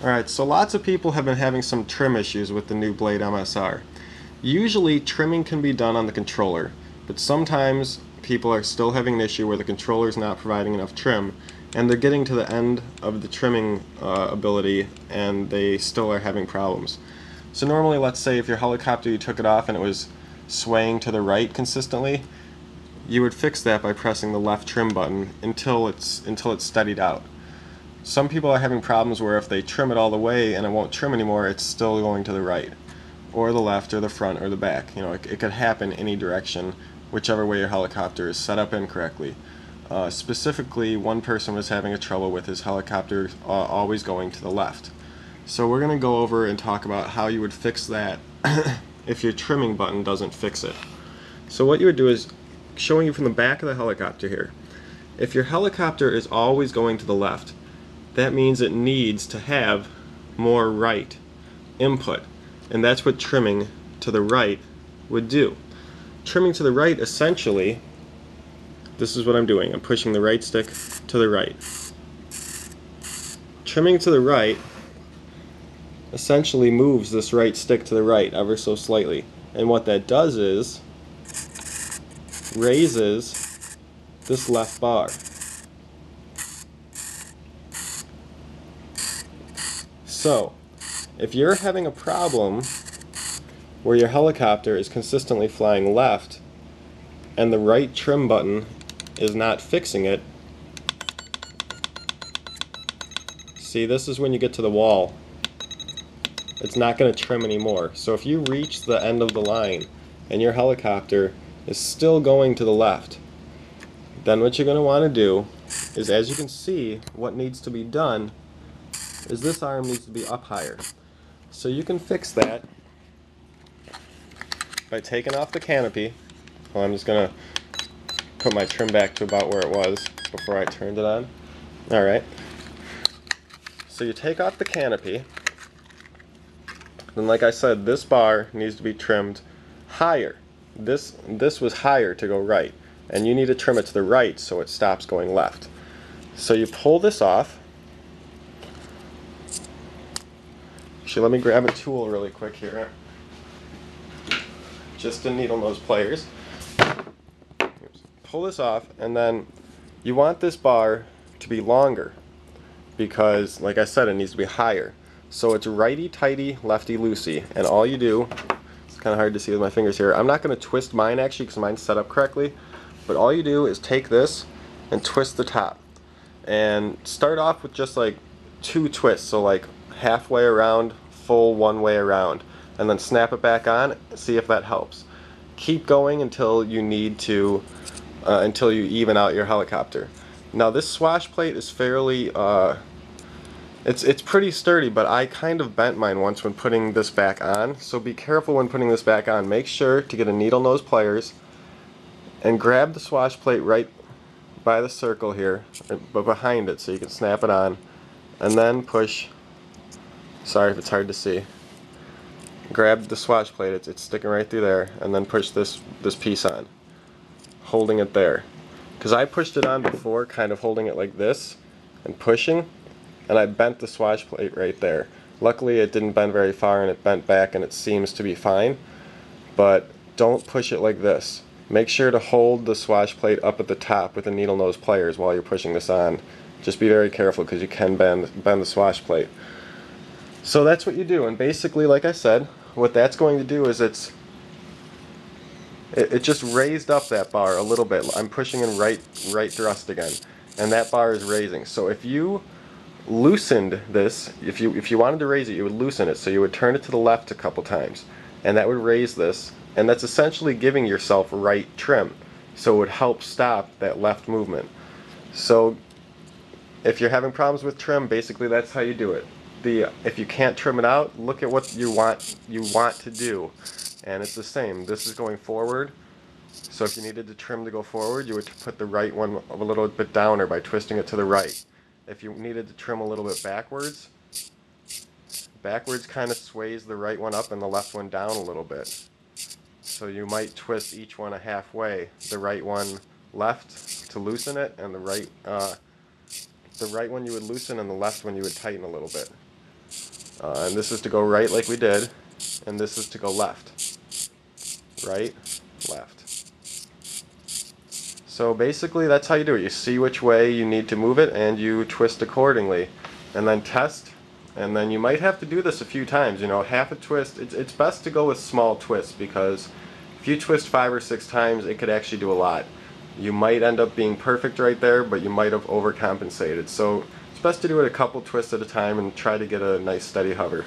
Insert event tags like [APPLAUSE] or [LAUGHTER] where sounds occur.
Alright, so lots of people have been having some trim issues with the new Blade MSR. Usually trimming can be done on the controller, but sometimes people are still having an issue where the controller is not providing enough trim and they're getting to the end of the trimming uh, ability and they still are having problems. So normally let's say if your helicopter you took it off and it was swaying to the right consistently, you would fix that by pressing the left trim button until it's until it's steadied out. Some people are having problems where if they trim it all the way and it won't trim anymore, it's still going to the right, or the left, or the front, or the back. You know, it, it could happen any direction, whichever way your helicopter is set up incorrectly. Uh, specifically, one person was having a trouble with his helicopter uh, always going to the left. So we're going to go over and talk about how you would fix that [COUGHS] if your trimming button doesn't fix it. So what you would do is, showing you from the back of the helicopter here, if your helicopter is always going to the left, that means it needs to have more right input. And that's what trimming to the right would do. Trimming to the right essentially, this is what I'm doing. I'm pushing the right stick to the right. Trimming to the right essentially moves this right stick to the right ever so slightly. And what that does is raises this left bar. So, if you're having a problem where your helicopter is consistently flying left and the right trim button is not fixing it, see this is when you get to the wall. It's not going to trim anymore. So if you reach the end of the line and your helicopter is still going to the left, then what you're going to want to do is as you can see what needs to be done is this arm needs to be up higher. So you can fix that by taking off the canopy. Well, I'm just going to put my trim back to about where it was before I turned it on. Alright. So you take off the canopy. And like I said, this bar needs to be trimmed higher. This, this was higher to go right. And you need to trim it to the right so it stops going left. So you pull this off Actually, let me grab a tool really quick here. Just a needle nose pliers. Pull this off, and then you want this bar to be longer because, like I said, it needs to be higher. So it's righty-tighty, lefty-loosey, and all you do, it's kind of hard to see with my fingers here, I'm not going to twist mine actually because mine's set up correctly, but all you do is take this and twist the top. And start off with just like two twists, so like halfway around, full one way around, and then snap it back on, see if that helps. Keep going until you need to, uh, until you even out your helicopter. Now this swash plate is fairly, uh, it's, it's pretty sturdy, but I kind of bent mine once when putting this back on, so be careful when putting this back on. Make sure to get a needle nose pliers and grab the swash plate right by the circle here, but behind it so you can snap it on, and then push Sorry if it's hard to see. Grab the swash plate, it's, it's sticking right through there, and then push this, this piece on. Holding it there. Because I pushed it on before, kind of holding it like this, and pushing, and I bent the swash plate right there. Luckily it didn't bend very far and it bent back and it seems to be fine, but don't push it like this. Make sure to hold the swash plate up at the top with the needle nose pliers while you're pushing this on. Just be very careful because you can bend, bend the swash plate. So that's what you do, and basically, like I said, what that's going to do is it's it, it just raised up that bar a little bit. I'm pushing in right right thrust again, and that bar is raising. So if you loosened this, if you if you wanted to raise it, you would loosen it. So you would turn it to the left a couple times, and that would raise this, and that's essentially giving yourself right trim. So it would help stop that left movement. So if you're having problems with trim, basically that's how you do it the if you can't trim it out, look at what you want you want to do. And it's the same. This is going forward. So if you needed to trim to go forward, you would put the right one a little bit downer by twisting it to the right. If you needed to trim a little bit backwards, backwards kind of sways the right one up and the left one down a little bit. So you might twist each one a halfway. The right one left to loosen it, and the right uh, the right one you would loosen, and the left one you would tighten a little bit. Uh, and this is to go right like we did, and this is to go left. Right, left. So basically that's how you do it. You see which way you need to move it and you twist accordingly. And then test, and then you might have to do this a few times. You know, half a twist, it's, it's best to go with small twists because if you twist five or six times, it could actually do a lot. You might end up being perfect right there, but you might have overcompensated. So best to do it a couple twists at a time and try to get a nice steady hover.